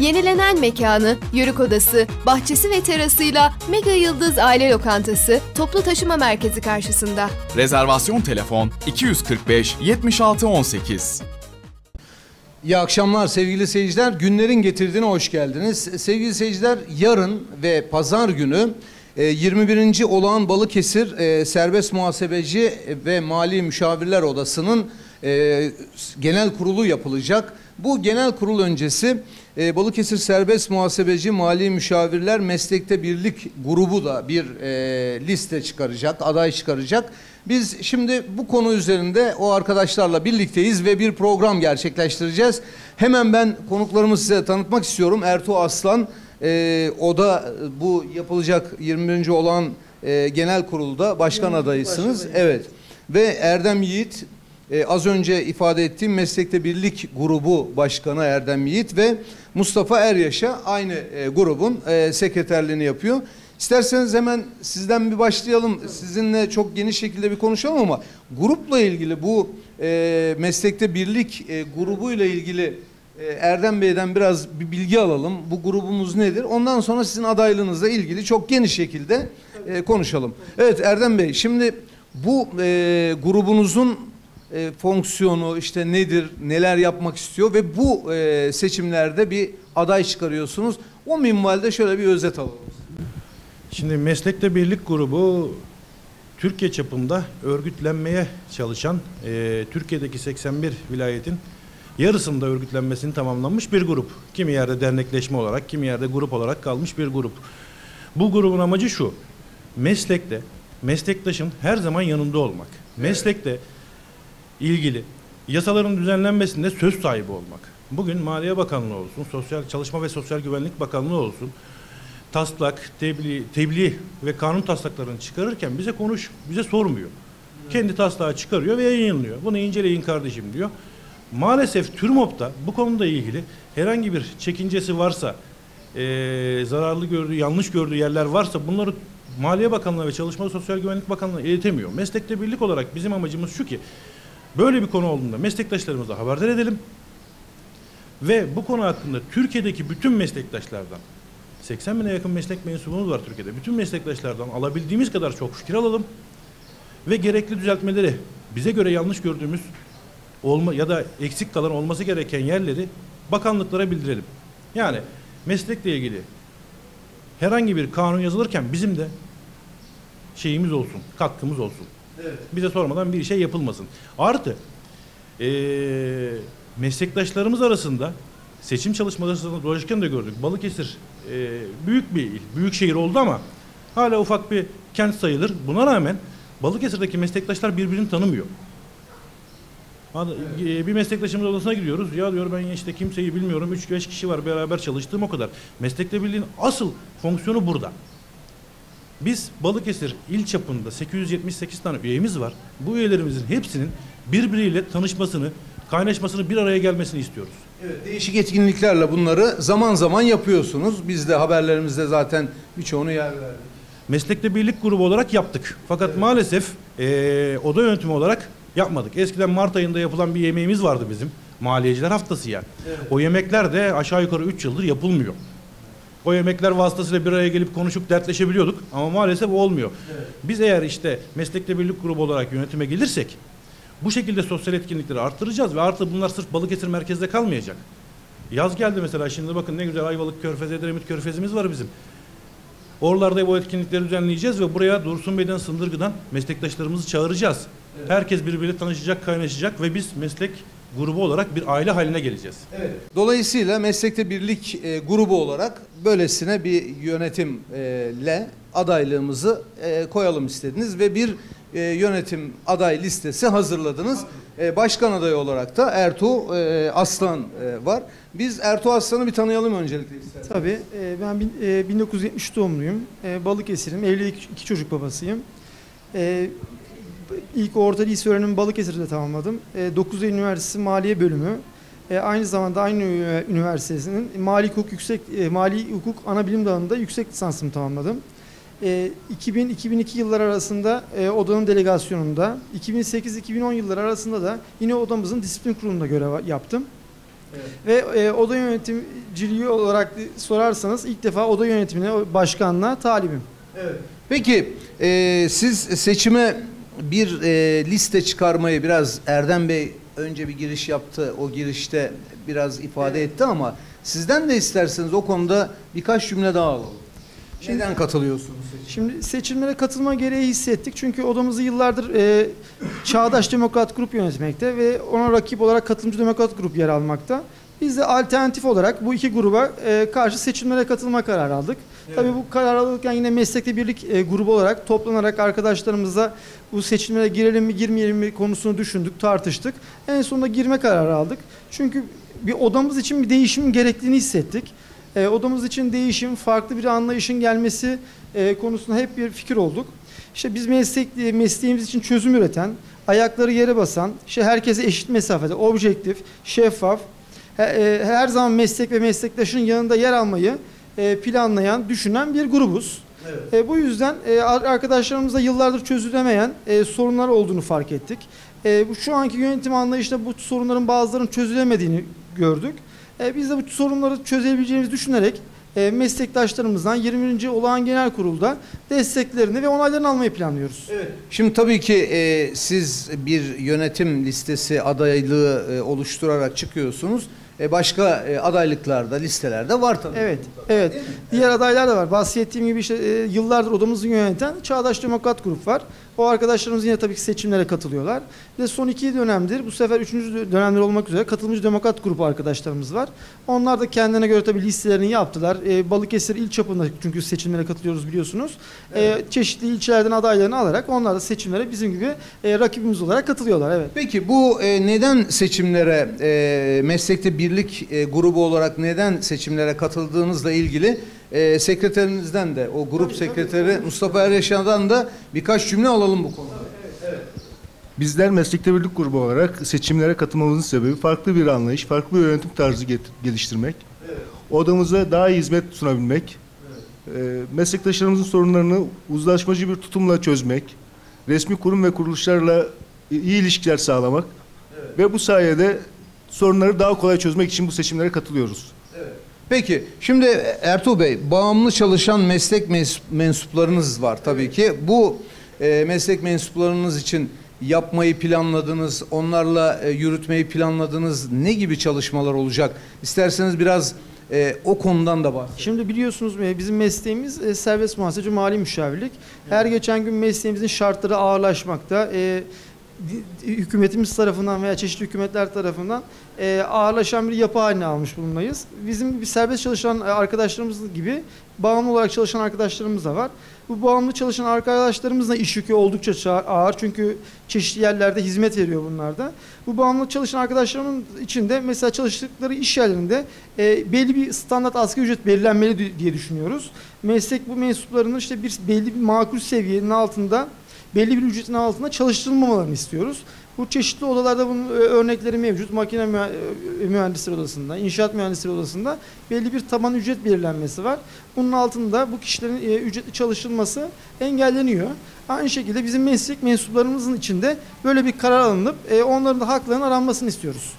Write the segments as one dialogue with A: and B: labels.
A: Yenilenen mekanı, yörük odası, bahçesi ve terasıyla Mega Yıldız Aile Lokantası toplu taşıma merkezi karşısında.
B: Rezervasyon telefon 245 76 18.
C: İyi akşamlar sevgili seyirciler. Günlerin getirdiğine hoş geldiniz. Sevgili seyirciler yarın ve pazar günü e, 21. Olağan Balıkesir e, Serbest Muhasebeci ve Mali Müşavirler Odası'nın e, genel kurulu yapılacak. Bu genel kurul öncesi e, Balıkesir Serbest Muhasebeci Mali Müşavirler Meslekte Birlik grubu da bir e, liste çıkaracak, aday çıkaracak. Biz şimdi bu konu üzerinde o arkadaşlarla birlikteyiz ve bir program gerçekleştireceğiz. Hemen ben konuklarımı size tanıtmak istiyorum. Ertuğ Aslan, e, o da bu yapılacak 21. olan e, genel kurulda başkan adayısınız. Evet. Ve Erdem Yiğit, e, az önce ifade ettiğim Meslekte Birlik Grubu Başkanı Erdem Yiğit ve Mustafa Eryaş'a aynı e, grubun e, sekreterliğini yapıyor. İsterseniz hemen sizden bir başlayalım. Sizinle çok geniş şekilde bir konuşalım ama grupla ilgili bu e, Meslekte Birlik e, grubuyla ilgili e, Erdem Bey'den biraz bir bilgi alalım. Bu grubumuz nedir? Ondan sonra sizin adaylığınızla ilgili çok geniş şekilde e, konuşalım. Evet Erdem Bey şimdi bu e, grubunuzun e, fonksiyonu işte nedir, neler yapmak istiyor ve bu e, seçimlerde bir aday çıkarıyorsunuz. O minvalde şöyle bir özet alalım.
D: Şimdi Meslekte Birlik Grubu Türkiye çapında örgütlenmeye çalışan e, Türkiye'deki 81 vilayetin yarısında örgütlenmesini tamamlanmış bir grup. Kimi yerde dernekleşme olarak, kimi yerde grup olarak kalmış bir grup. Bu grubun amacı şu. Meslekte meslektaşın her zaman yanında olmak. Meslekte ilgili yasaların düzenlenmesinde söz sahibi olmak. Bugün Maliye Bakanlığı olsun, Sosyal Çalışma ve Sosyal Güvenlik Bakanlığı olsun, taslak, tebliğ, tebliğ ve kanun taslaklarını çıkarırken bize konuş, bize sormuyor. Kendi taslağı çıkarıyor ve yayınlıyor. Bunu inceleyin kardeşim diyor. Maalesef TÜRMOP'ta bu konuda ilgili herhangi bir çekincesi varsa, eee, zararlı gördüğü, yanlış gördüğü yerler varsa bunları Maliye Bakanlığı ve Çalışma ve Sosyal Güvenlik Bakanlığı iletemiyor. Meslekte birlik olarak bizim amacımız şu ki, böyle bir konu olduğunda meslektaşlarımıza haberdar edelim ve bu konu hakkında Türkiye'deki bütün meslektaşlardan 80 bine yakın meslek mensubumuz var Türkiye'de. Bütün meslektaşlardan alabildiğimiz kadar çok fikir alalım ve gerekli düzeltmeleri bize göre yanlış gördüğümüz olma ya da eksik kalan olması gereken yerleri bakanlıklara bildirelim. Yani meslekle ilgili herhangi bir kanun yazılırken bizim de şeyimiz olsun, katkımız olsun. Bize sormadan bir şey yapılmasın. Artı eee meslektaşlarımız arasında seçim çalışmalarında dolaşırken de gördük. Balıkesir eee, büyük bir il, büyük şehir oldu ama hala ufak bir kent sayılır. Buna rağmen Balıkesir'deki meslektaşlar birbirini tanımıyor. Eee, Bir meslektaşımız odasına gidiyoruz. Ya diyor ben işte kimseyi bilmiyorum. 3-5 kişi var beraber çalıştığım o kadar. Meslekte birliğin asıl fonksiyonu burada. Biz Balıkesir il çapında 878 tane üyemiz var. Bu üyelerimizin hepsinin birbiriyle tanışmasını, kaynaşmasını bir araya gelmesini istiyoruz.
C: Evet, değişik etkinliklerle bunları zaman zaman yapıyorsunuz. Biz de haberlerimizde zaten birçoğunu yer verdik.
D: Meslekte birlik grubu olarak yaptık. Fakat maalesef eee, oda yönetimi olarak yapmadık. Eskiden Mart ayında yapılan bir yemeğimiz vardı bizim. Maliyeciler haftası yani. O yemekler de aşağı yukarı 3 yıldır yapılmıyor. O yemekler vasıtasıyla bir araya gelip konuşup dertleşebiliyorduk ama maalesef olmuyor. Biz eğer işte meslekte birlik grubu olarak yönetime gelirsek bu şekilde sosyal etkinlikleri arttıracağız ve artı bunlar sırf Balıkesir merkezde kalmayacak. Yaz geldi mesela şimdi bakın ne güzel Ayvalık Körfezi, Edremit Körfezimiz var bizim. Oralarda bu etkinlikleri düzenleyeceğiz ve buraya Dursun Bey'den Sındırgı'dan meslektaşlarımızı çağıracağız. Herkes birbiriyle tanışacak, kaynaşacak ve biz meslek grubu olarak bir aile haline geleceğiz.
C: Dolayısıyla meslekte birlik e, grubu olarak böylesine bir yönetimle adaylığımızı e, koyalım istediniz ve bir e, yönetim aday listesi hazırladınız. E, başkan adayı olarak da Ertuğ e, Aslan e, var. Biz Ertuğ Aslan'ı bir tanıyalım öncelikle isterseniz.
E: Tabii. e, Ben bin- e, 1973 doğumluyum. E, Balıkesir'im. Evli iki, iki çocuk babasıyım. E, İlk orta lise öğrenimi Balıkesir'de tamamladım. E, 9 Eylül Üniversitesi Maliye Bölümü. E, aynı zamanda aynı üniversitesinin Mali Hukuk Yüksek e, Mali Hukuk Ana Bilim Dalı'nda yüksek lisansımı tamamladım. E, 2000-2002 yıllar arasında e, odanın delegasyonunda, 2008-2010 yılları arasında da yine odamızın disiplin kurulunda görev yaptım. Ve e, oda yönetimciliği olarak sorarsanız ilk defa oda yönetimine, başkanlığa talibim.
C: Peki e, siz seçime bir e, liste çıkarmayı biraz Erdem Bey önce bir giriş yaptı. O girişte biraz ifade etti ama sizden de isterseniz o konuda birkaç cümle daha alalım. Neden katılıyorsunuz?
E: Şimdi seçimlere katılma gereği hissettik. Çünkü odamızı yıllardır e, Çağdaş Demokrat Grup yönetmekte ve ona rakip olarak Katılımcı Demokrat Grup yer almakta. Biz de alternatif olarak bu iki gruba e, karşı seçimlere katılma kararı aldık. Tabii bu karar alırken yine meslekte birlik e, grubu olarak toplanarak arkadaşlarımızla bu seçimlere girelim mi girmeyelim mi konusunu düşündük, tartıştık. En sonunda girme kararı aldık. Çünkü bir odamız için bir değişimin gerektiğini hissettik. E, odamız için değişim, farklı bir anlayışın gelmesi e, konusunda hep bir fikir olduk. İşte biz meslek, e, mesleğimiz için çözüm üreten, ayakları yere basan, işte herkese eşit mesafede, objektif, şeffaf, her zaman meslek ve meslektaşın yanında yer almayı e, planlayan, düşünen bir grubuz. E, bu yüzden e, ar- arkadaşlarımızla yıllardır çözülemeyen e, sorunlar olduğunu fark ettik. E, bu şu anki yönetim anlayışında bu sorunların bazılarının çözülemediğini gördük. E, biz de bu sorunları çözebileceğimizi düşünerek e, meslektaşlarımızdan 21. Olağan Genel Kurul'da desteklerini ve onaylarını almayı planlıyoruz.
C: Şimdi tabii ki e, siz bir yönetim listesi adaylığı e, oluşturarak çıkıyorsunuz. E, başka e, adaylıklarda, listelerde var tabii.
E: Evet, evet. Diğer adaylar da var. Bahsettiğim gibi işte e, yıllardır odamızı yöneten Çağdaş Demokrat Grup var. O arkadaşlarımız yine tabii ki seçimlere katılıyorlar. Ve son iki dönemdir, bu sefer üçüncü dönemler olmak üzere katılımcı Demokrat Grubu arkadaşlarımız var. Onlar da kendine göre tabii listelerini yaptılar. E, Balıkesir il çapında çünkü seçimlere katılıyoruz biliyorsunuz. E, çeşitli ilçelerden adaylarını alarak onlar da seçimlere bizim gibi e, rakibimiz olarak katılıyorlar. Evet.
C: Peki bu e, neden seçimlere e, meslekte birlik e, grubu olarak neden seçimlere katıldığınızla ilgili e, sekreterinizden de o grup sekreteri Mustafa Eryaşan'dan da birkaç cümle alalım bu konuda.
F: Bizler meslekte birlik grubu olarak seçimlere katılmamızın sebebi farklı bir anlayış, farklı bir yönetim tarzı get- geliştirmek. Odamıza daha iyi hizmet sunabilmek. e, meslektaşlarımızın sorunlarını uzlaşmacı bir tutumla çözmek. Resmi kurum ve kuruluşlarla iyi ilişkiler sağlamak. Ve bu sayede sorunları daha kolay çözmek için bu seçimlere katılıyoruz.
C: Peki şimdi Ertuğ Bey bağımlı çalışan meslek mens- mensuplarınız var tabii ki. Bu e, meslek mensuplarınız için yapmayı planladınız, onlarla e, yürütmeyi planladınız ne gibi çalışmalar olacak? İsterseniz biraz e, o konudan da bahsedin.
E: Şimdi biliyorsunuz e, bizim mesleğimiz e, serbest muhasebeci mali müşavirlik. Her geçen gün mesleğimizin şartları ağırlaşmakta. E, hükümetimiz tarafından veya çeşitli hükümetler tarafından e, ağırlaşan bir yapı haline almış bulunmayız. Bizim bir serbest çalışan arkadaşlarımız gibi bağımlı olarak çalışan arkadaşlarımız da var. Bu bağımlı çalışan arkadaşlarımızla iş yükü oldukça ça- ağır çünkü çeşitli yerlerde hizmet veriyor bunlar da. Bu bağımlı çalışan arkadaşlarımın içinde mesela çalıştıkları iş yerlerinde e, belli bir standart asgari ücret belirlenmeli di- diye düşünüyoruz. Meslek bu mensuplarının işte bir belli bir makul seviyenin altında belli bir ücretin altında çalıştırılmamalarını istiyoruz. Bu çeşitli odalarda bunun e, örnekleri mevcut. Makine e, mühendisleri odasında, inşaat mühendisleri odasında belli bir taban ücret belirlenmesi var. Bunun altında bu kişilerin e, ücretli çalışılması engelleniyor. Aynı şekilde bizim meslek mensuplarımızın içinde böyle bir karar alınıp onların da haklarının aranmasını istiyoruz.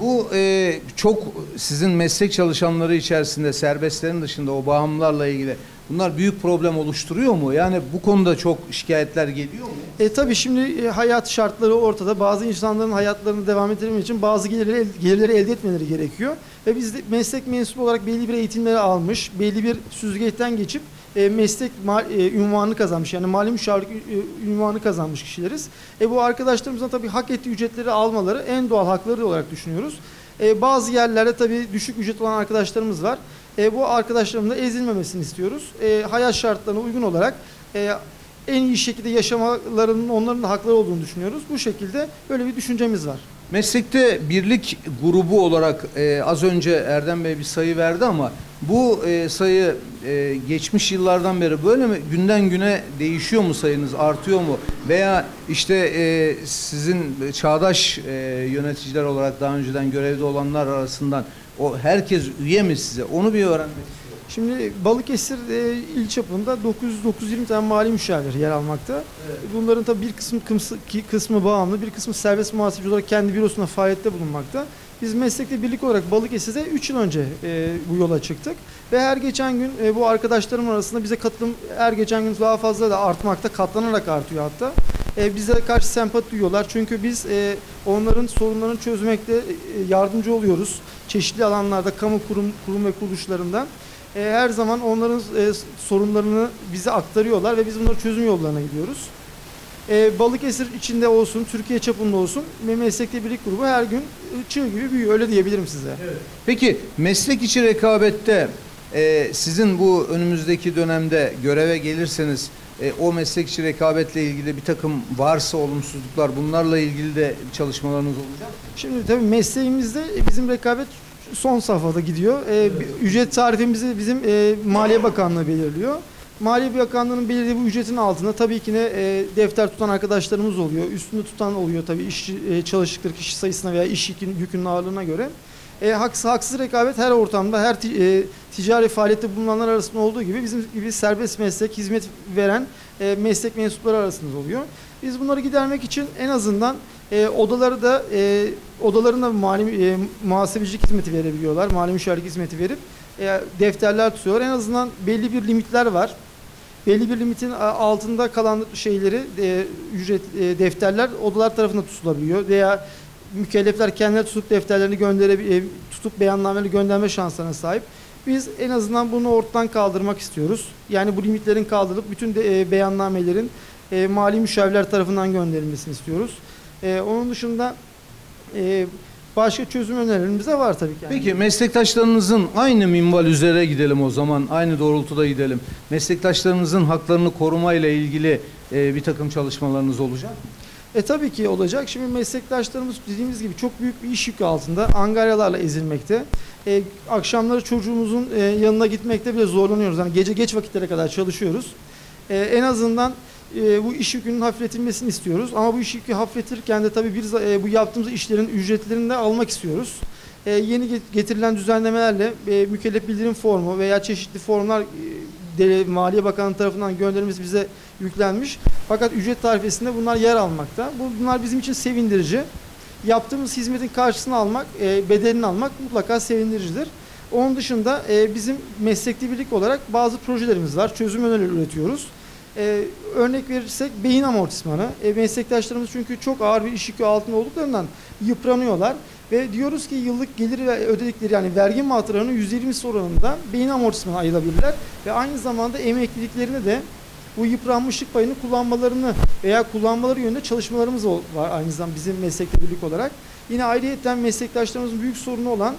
C: Bu e, çok sizin meslek çalışanları içerisinde serbestlerin dışında o bağımlılarla ilgili bunlar büyük problem oluşturuyor mu? Yani bu konuda çok şikayetler geliyor mu?
E: E tabii şimdi e, hayat şartları ortada. Bazı insanların hayatlarını devam ettirmek için bazı gelirleri, gelirleri elde etmeleri gerekiyor. Ve biz de meslek mensubu olarak belli bir eğitimleri almış, belli bir süzgeçten geçip e, meslek ma- e, ünvanını kazanmış. Yani mali müşavirlik e, ünvanı kazanmış kişileriz. E, bu arkadaşlarımızın tabii hak ettiği ücretleri almaları en doğal hakları olarak düşünüyoruz. E, bazı yerlerde tabii düşük ücret olan arkadaşlarımız var. E, bu arkadaşlarımın da ezilmemesini istiyoruz. E, hayat şartlarına uygun olarak e, en iyi şekilde yaşamalarının onların da hakları olduğunu düşünüyoruz. Bu şekilde böyle bir düşüncemiz var.
C: Meslekte birlik grubu olarak e, az önce Erdem Bey bir sayı verdi ama bu e, sayı e, geçmiş yıllardan beri böyle mi? Günden güne değişiyor mu sayınız? Artıyor mu? Veya işte e, sizin çağdaş e, yöneticiler olarak daha önceden görevde olanlar arasından o herkes üye mi size? Onu bir öğrenmek.
E: Şimdi Balıkesir e, il çapında 900-920 tane mali müşavir yer almakta. Bunların tabii bir kısmı, kısmı, ki- kısmı bağımlı, bir kısmı serbest muhasebeci olarak kendi bürosunda faaliyette bulunmakta. Biz meslekte birlik olarak Balıkesir'de 3 yıl önce e, bu yola çıktık. Ve her geçen gün e, bu arkadaşlarım arasında bize katılım her geçen gün daha fazla da artmakta, katlanarak artıyor hatta. E, bize karşı sempati duyuyorlar. Çünkü biz e, onların sorunlarını çözmekte e, yardımcı oluyoruz. Çeşitli alanlarda kamu kurum, kurum ve kuruluşlarından. E, her zaman onların e, sorunlarını bize aktarıyorlar ve biz bunları çözüm yollarına gidiyoruz. E, Balıkesir içinde olsun, Türkiye çapında olsun meslekte birlik grubu her gün e, çığ gibi büyüyor. Öyle diyebilirim size.
C: Peki meslek içi rekabette e, sizin bu önümüzdeki dönemde göreve gelirseniz e, o meslek içi rekabetle ilgili bir takım varsa olumsuzluklar bunlarla ilgili de çalışmalarınız olacak.
E: Şimdi tabii mesleğimizde bizim rekabet son safhada gidiyor. Ee, bir Ücret tarifimizi bizim e, Maliye Bakanlığı belirliyor. Maliye Bakanlığı'nın belirlediği bu ücretin altında tabii ki ne e, defter tutan arkadaşlarımız oluyor. Üstünde tutan oluyor tabii iş e, çalıştıkları kişi sayısına veya iş yükün, yükünün ağırlığına göre. E, haksız, haksız rekabet her ortamda, her ti- e, ticari faaliyette bulunanlar arasında olduğu gibi bizim gibi serbest meslek, hizmet veren e, meslek mensupları arasında oluyor. Biz bunları gidermek için en azından e, odaları da e, odalarında mali e, muhasebecilik hizmeti verebiliyorlar. Mali müşavirlik hizmeti verip e, defterler tutuyorlar. En azından belli bir limitler var. Belli bir limitin altında kalan şeyleri e, ücret e, defterler odalar tarafından tutulabiliyor veya mükellefler kendileri tutup defterlerini gönderebi- e, tutup beyannamelerini gönderme şanslarına sahip. Biz en azından bunu ortadan kaldırmak istiyoruz. Yani bu limitlerin kaldırılıp bütün de, e, beyannamelerin e, mali müşavirler tarafından gönderilmesini istiyoruz. E, onun dışında e, başka çözüm önerilerimiz de var tabii ki. Yani.
C: Peki meslektaşlarınızın aynı minval üzere gidelim o zaman. Aynı doğrultuda gidelim. Meslektaşlarınızın haklarını korumayla ilgili e, bir takım çalışmalarınız olacak mı?
E: E tabii ki olacak. Şimdi meslektaşlarımız dediğimiz gibi çok büyük bir iş yükü altında. Angaryalarla ezilmekte. E, akşamları çocuğumuzun e, yanına gitmekte bile zorlanıyoruz. Yani gece geç vakitlere kadar çalışıyoruz. E, en azından e, bu iş yükünün hafifletilmesini istiyoruz. Ama bu iş yükü hafifletirken de tabii bir za- e, bu yaptığımız işlerin ücretlerini de almak istiyoruz. E, yeni get- getirilen düzenlemelerle e, mükellef bildirim formu veya çeşitli formlar e, de, Maliye Bakanlığı tarafından gönderilmesi bize yüklenmiş. Fakat ücret tarifesinde bunlar yer almakta. Bu- Bunlar bizim için sevindirici. Yaptığımız hizmetin karşısını almak, e, bedelini almak mutlaka sevindiricidir. Onun dışında e, bizim meslekli birlik olarak bazı projelerimiz var. Çözüm önerileri üretiyoruz. E, örnek verirsek beyin amortismanı. E, meslektaşlarımız çünkü çok ağır bir iş yükü altında olduklarından yıpranıyorlar. Ve diyoruz ki yıllık gelir ve ödedikleri yani vergi matralarının %20'si oranında beyin amortismanı ayırabilirler. Ve aynı zamanda emekliliklerini de bu yıpranmışlık payını kullanmalarını veya kullanmaları yönünde çalışmalarımız var aynı zamanda bizim meslekte birlik olarak. Yine ayrıyeten meslektaşlarımızın büyük sorunu olan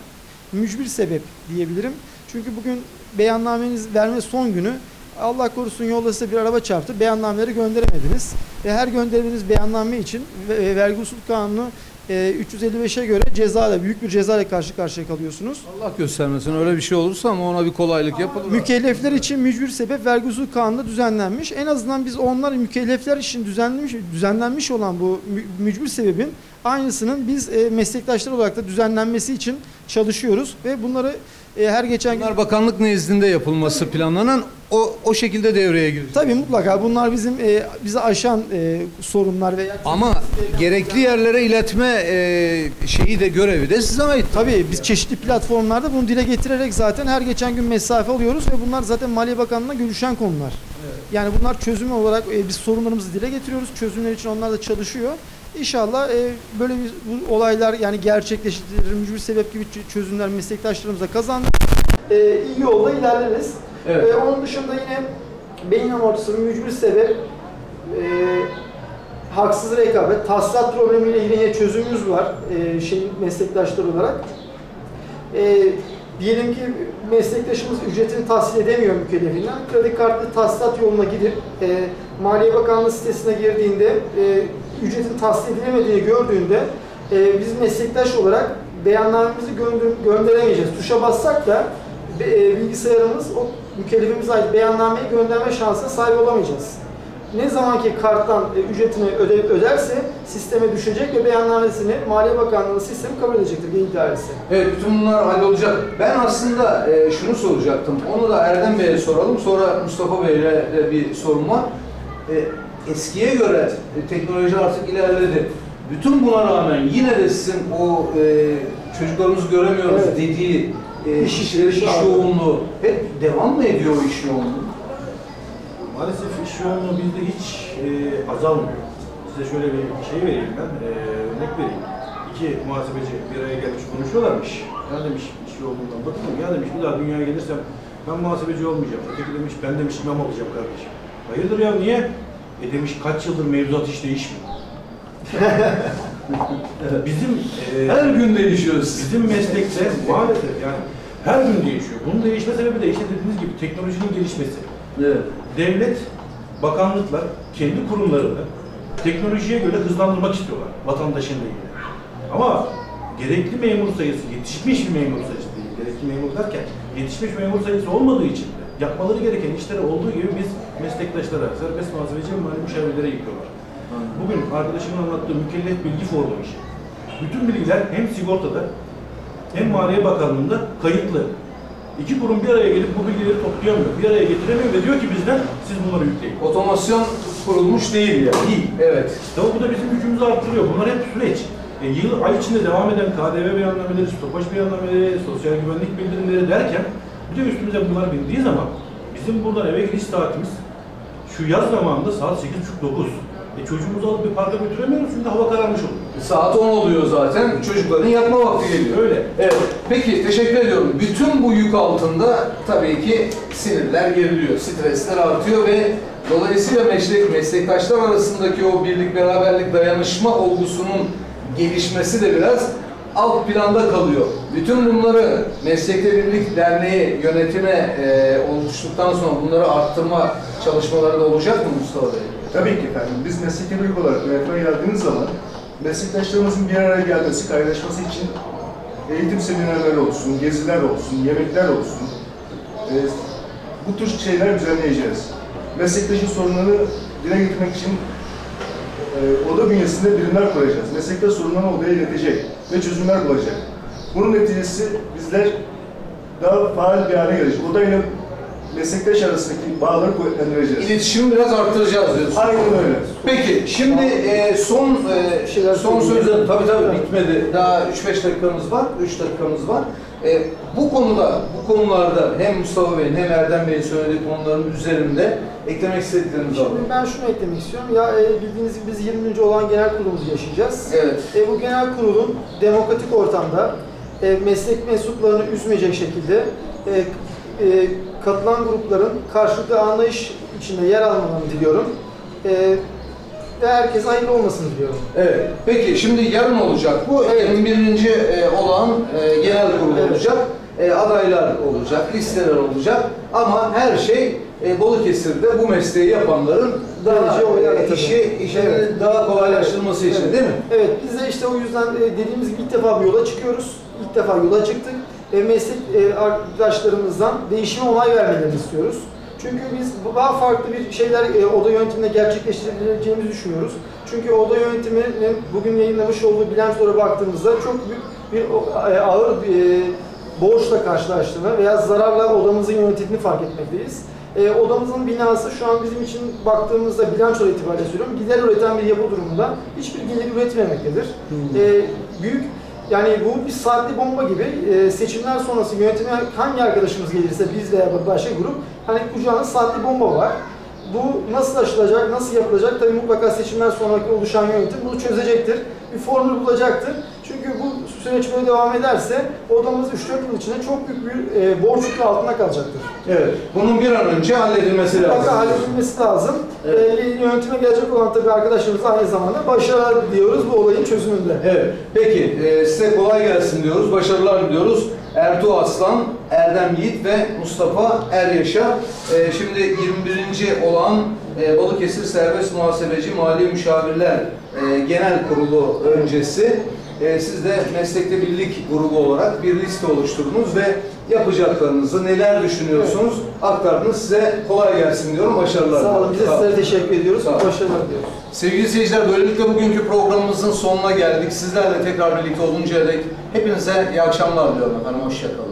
E: mücbir sebep diyebilirim. Çünkü bugün beyannameniz verme son günü Allah korusun yolda size bir araba çarptı. Beyannameleri gönderemediniz. Ve her gönderdiğiniz beyanname için ve vergi usul kanunu e, 355'e göre ceza büyük bir ceza ile karşı karşıya kalıyorsunuz.
C: Allah göstermesin öyle bir şey olursa ama ona bir kolaylık yapılır.
E: Mükellefler için mücbir sebep vergi usul kanununda düzenlenmiş. En azından biz onlar mükellefler için düzenlenmiş düzenlenmiş olan bu mü- mücbir sebebin aynısının biz e, meslektaşlar olarak da düzenlenmesi için çalışıyoruz ve bunları e, her geçen gün
C: Bunlar bakanlık nezdinde yapılması planlanan o o şekilde devreye girecek.
E: tabii mutlaka bunlar bizim e, bizi aşan e, sorunlar veya
C: Ama gerekli yerlere iletme e, şeyi de görevi de size ait.
E: Tabii biz çeşitli platformlarda bunu dile getirerek zaten her geçen gün mesafe alıyoruz ve bunlar zaten Maliye Bakanlığı'na görüşen konular. Yani bunlar çözüm olarak e, biz sorunlarımızı dile getiriyoruz. Çözümler için onlar da çalışıyor. İnşallah e, böyle bir bu olaylar yani gerçekleşir, mücbir sebep gibi çözümler meslektaşlarımıza kazandı. E, iyi yolda ilerleriz.
C: Evet.
E: E, onun dışında yine beyin amortismanı mücbir sebep e, haksız rekabet, tahsilat problemiyle yine çözümümüz var e, şeyin meslektaşlar olarak. E, diyelim ki meslektaşımız ücretini tahsil edemiyor mükellefinden. Kredi kartlı tahsilat yoluna gidip e, Maliye Bakanlığı sitesine girdiğinde e, ücretin tahsil edilemediğini gördüğünde e, biz meslektaş olarak beyannamemizi gönder gönderemeyeceğiz. Tuşa bassak da e, bilgisayarımız o mükellefimize ait beyannameyi gönderme şansına sahip olamayacağız. Ne zamanki karttan e, ücretini öde, öderse sisteme düşecek ve beyannamesini Maliye Bakanlığı sistemi kabul edecektir Beyin İdaresi.
C: Evet bütün bunlar hallolacak. Ben aslında e, şunu soracaktım. Onu da Erdem Bey'e soralım. Sonra Mustafa Bey'le bir sorum var. E, eskiye göre e, teknoloji artık ilerledi. Bütün buna rağmen yine de sizin o e, çocuklarımızı göremiyoruz
E: Evet.
C: dediği e,
E: İş- iş
C: iş
E: ağırlığı.
C: yoğunluğu hep devam mı ediyor o iş yoğunluğu?
D: Maalesef iş yoğunluğu bizde hiç e, azalmıyor. Size şöyle bir şey vereyim ben, e, örnek vereyim. İki muhasebeci bir araya gelmiş konuşuyorlarmış. Ya demiş iş yoğunluğundan bakın ya demiş bir daha dünyaya gelirsem ben muhasebeci olmayacağım. Öteki demiş ben demiş imam olacağım kardeşim. Hayırdır ya niye? E demiş kaç yıldır mevzuat hiç değişmiyor. Bizim e,
C: Her gün değişiyoruz.
D: Bizim meslekte maalesef yani her gün değişiyor. Bunun değişme sebebi de işte dediğiniz gibi teknolojinin gelişmesi.
C: Evet.
D: Devlet, bakanlıklar kendi kurumlarını teknolojiye göre hızlandırmak istiyorlar vatandaşın lehine. Ama gerekli memur sayısı, yetişmiş bir memur sayısı değil. Gerekli memur derken yetişmiş memur sayısı olmadığı için de yapmaları gereken işleri olduğu gibi biz meslektaşlara, serbest muhasebeci ve mali müşavirlere yıkıyorlar. Bugün arkadaşımın anlattığı mükellef bilgi formu işi. Bütün bilgiler hem sigortada hem Maliye Bakanlığı'nda kayıtlı. İki kurum bir araya gelip bu bilgileri toplayamıyor, bir araya getiremiyor ve diyor ki bizden siz bunları yükleyin.
C: Otomasyon kurulmuş değil yani.
D: Değil.
C: Evet.
D: Tabii bu da bizim yükümüzü arttırıyor. Bunlar hep süreç. E, yıl, ay içinde devam eden KDV beyannameleri, stopaj beyannameleri, sosyal güvenlik bildirimleri derken bir de üstümüze bunlar bindiği zaman bizim buradan eve giriş saatimiz şu yaz zamanında saat 8.30-9. E, çocuğumuzu alıp bir parka götüremiyoruz çünkü hava kararmış oluyor.
C: Saat 10 oluyor zaten. Çocukların yatma vakti geliyor.
D: Öyle.
C: Evet. Peki teşekkür ediyorum. Bütün bu yük altında tabii ki sinirler geriliyor, stresler artıyor ve dolayısıyla meslek meslektaşlar arasındaki o birlik, beraberlik, dayanışma olgusunun gelişmesi de biraz alt planda kalıyor. Bütün bunları Meslekte Birlik Derneği yönetime e, oluştuktan sonra bunları arttırma çalışmaları da olacak mı Mustafa Bey?
F: Tabii ki efendim. Biz mesleki birlik olarak yönetime geldiğimiz zaman meslektaşlarımızın bir araya gelmesi, kaynaşması için eğitim seminerleri olsun, geziler olsun, yemekler olsun. e, bu tür şeyler düzenleyeceğiz. Meslektaşın sorunlarını dile getirmek için e, oda bünyesinde birimler kuracağız. Meslektaş sorunlarını odaya iletecek ve çözümler bulacak. Bunun neticesi bizler daha faal bir hale gelecek. Odayla meslektaş arasındaki bağları kuvvetlendireceğiz.
C: İletişimi biraz arttıracağız diyorsun.
F: Aynen öyle.
C: Peki şimdi e, son e,
E: Şeyler
C: son sözler tabii tabii bitmedi. Daha 3-5 dakikamız var. 3 dakikamız var. E, bu konuda bu konularda hem Mustafa Bey'in hem Erdem Bey'in söylediği konuların üzerinde eklemek istedikleriniz var.
E: Şimdi ben şunu eklemek istiyorum. Ya e, bildiğiniz gibi biz 20. olan genel kurulumuzu yaşayacağız.
C: Evet.
E: E, bu genel kurulun demokratik ortamda e, meslek mensuplarını üzmeyecek şekilde e, e, katılan grupların karşılıklı anlayış içinde yer almalarını diliyorum. E, ve herkese hayırlı olmasını diliyorum.
C: Evet. Peki şimdi yarın olacak bu.
E: Evet.
C: 21. e, olan e, genel kurul
E: Evet.
C: olacak. E, adaylar olacak, listeler olacak. Ama her şey e, Balıkesir'de bu mesleği yapanların daha e, işi, işinin
E: Evet.
C: daha kolaylaştırılması için
E: Evet.
C: değil mi?
E: Evet, biz de işte o yüzden e, dediğimiz gibi ilk defa bir yola çıkıyoruz. İlk defa yola çıktık. E, meslek e, arkadaşlarımızdan değişime onay vermelerini istiyoruz. Çünkü biz daha farklı bir şeyler e, oda yönetiminde gerçekleştirebileceğimizi düşünüyoruz. Çünkü oda yönetiminin bugün yayınlamış olduğu bilançolara baktığımızda çok büyük bir e, ağır e, borçla karşılaştığını veya zararla odamızın yönetildiğini fark etmekteyiz. E, odamızın binası şu an bizim için baktığımızda bilanço itibariyle söylüyorum, gider üreten bir yapı durumunda hiçbir gelir üretmemektedir. E, büyük yani bu bir saatli bomba gibi e, seçimler sonrası yönetime hangi arkadaşımız gelirse biz veya başka grup hani kucağında saatli bomba var. Bu nasıl aşılacak, nasıl yapılacak? Tabii mutlaka seçimler sonraki oluşan yönetim bunu çözecektir. Bir formül bulacaktır. Çünkü bu süreç böyle devam ederse odamız 3-4 yıl içinde çok büyük bir e, borç yükü altında kalacaktır.
C: Evet. Bunun bir an önce halledilmesi lazım.
E: Mutlaka halledilmesi lazım.
C: Evet.
E: E, yönetime gelecek olan tabii arkadaşlarımız aynı zamanda başarılar diliyoruz bu olayın çözümünde.
C: Evet. Peki e, size kolay gelsin diyoruz. Başarılar diliyoruz. Ertuğ Aslan, Erdem Yiğit ve Mustafa Eryaş'a e, şimdi 21. olan e, Balıkesir Serbest Muhasebeci Mali Müşavirler e, Genel Kurulu öncesi e, siz de meslekte birlik grubu olarak bir liste oluşturdunuz ve yapacaklarınızı, neler düşünüyorsunuz aktardınız. Size kolay gelsin diyorum. Başarılar.
E: Sağ olun. Biz de sizlere teşekkür ediyoruz. Başarılar diliyoruz.
C: Sevgili seyirciler böylelikle bugünkü programımızın sonuna geldik. Sizlerle tekrar birlikte oluncaya dek hepinize iyi akşamlar diliyorum efendim. Hoşçakalın.